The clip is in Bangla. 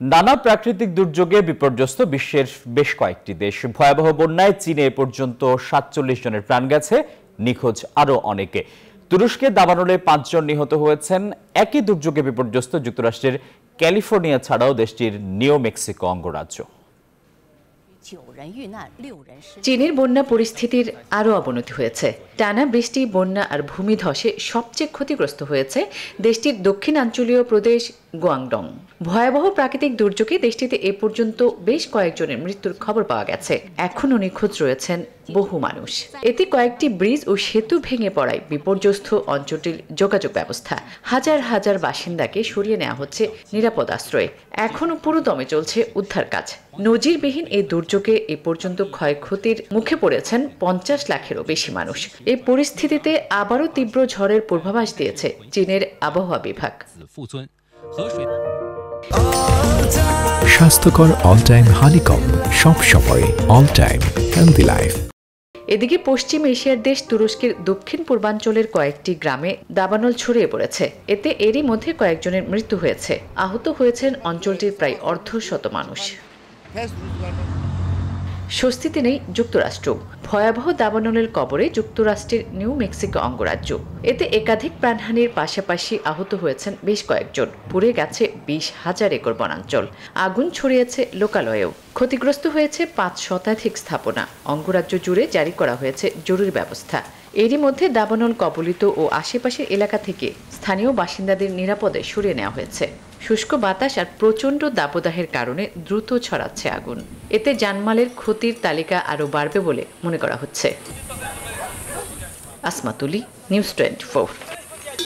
নানা প্রাকৃতিক দুর্যোগে বিপর্যস্ত বিশ্বের বেশ কয়েকটি দেশ। ভয়াবহ বন্যায় চীনে এ পর্যন্ত সাতচল্লিশ জনের প্রাণ গেছে, নিখোঁজ আরও অনেকে। তুরস্কে দাবানলে পাঁচজন নিহত হয়েছেন। একই দুর্যোগে বিপর্যস্ত যুক্তরাষ্ট্রের ক্যালিফোর্নিয়া ছাড়াও দেশটির নিউ মেক্সিকো অঙ্গরাজ্য। চীনের বন্যা পরিস্থিতির আরও অবনতি হয়েছে। টানা বৃষ্টি, বন্যা আর ভূমিধসে সবচেয়ে ক্ষতিগ্রস্ত হয়েছে দেশটির দক্ষিণাঞ্চলীয় প্রদেশ গোয়াংডং। ভয়াবহ প্রাকৃতিক দুর্যোগে দেশটিতে এ পর্যন্ত বেশ কয়েকজনের মৃত্যুর খবর পাওয়া গেছে। এখনও নিখোঁজ রয়েছেন বহু মানুষ। এতে কয়েকটি ব্রিজ ও সেতু ভেঙে পড়ায় বিপর্যস্ত অঞ্চলটির যোগাযোগ ব্যবস্থা। হাজার হাজার বাসিন্দাকে সরিয়ে নেওয়া হচ্ছে নিরাপদ আশ্রয়ে। এখনও পুরোদমে চলছে উদ্ধার কাজ। নজিরবিহীন এই দুর্যোগে এ পর্যন্ত ক্ষয়ক্ষতির মুখে পড়েছেন পঞ্চাশ লাখেরও বেশি মানুষ। এ পরিস্থিতিতে আবারও তীব্র ঝড়ের পূর্বাভাস দিয়েছে চীনের আবহাওয়া বিভাগ। স্বাস্থ্যকর অল টাইম হানিকম সব সময় অল টাইম হেলদি লাইফ এদিকে পশ্চিম এশিয়ার দেশ তুরস্কের দক্ষিণ পূর্বাঞ্চলের কয়েকটি গ্রামে দাবানল ছড়িয়ে পড়েছে। এতে এরই মধ্যে কয়েকজনের মৃত্যু হয়েছে। আহত হয়েছেন অঞ্চলটির প্রায় অর্ধ শত মানুষ। স্বস্তিতে নেই যুক্তরাষ্ট্র। ভয়াবহ দাবানলের কবরে যুক্তরাষ্ট্রের নিউ মেক্সিকো অঙ্গরাজ্য। এতে একাধিক প্রাণহানির পাশাপাশি আহত হয়েছেন বেশ কয়েকজন। পুড়ে গেছে বিশ হাজার একর বনাঞ্চল। আগুন ছড়িয়েছে লোকালয়েও। ক্ষতিগ্রস্ত হয়েছে পাঁচ শতাধিক স্থাপনা। অঙ্গরাজ্য জুড়ে জারি করা হয়েছে জরুরি ব্যবস্থা। এরই মধ্যে দাবানল কবলিত ও আশেপাশের এলাকা থেকে স্থানীয় বাসিন্দাদের নিরাপদে সরিয়ে নেওয়া হয়েছে। শুষ্ক বাতাস আর প্রচণ্ড দাবদাহের কারণে দ্রুত ছড়াচ্ছে আগুন। এতে জানমালের ক্ষতির তালিকা আরও বাড়বে বলে মনে করা হচ্ছে। আসমাতুলি নিউজ টোয়েন্টি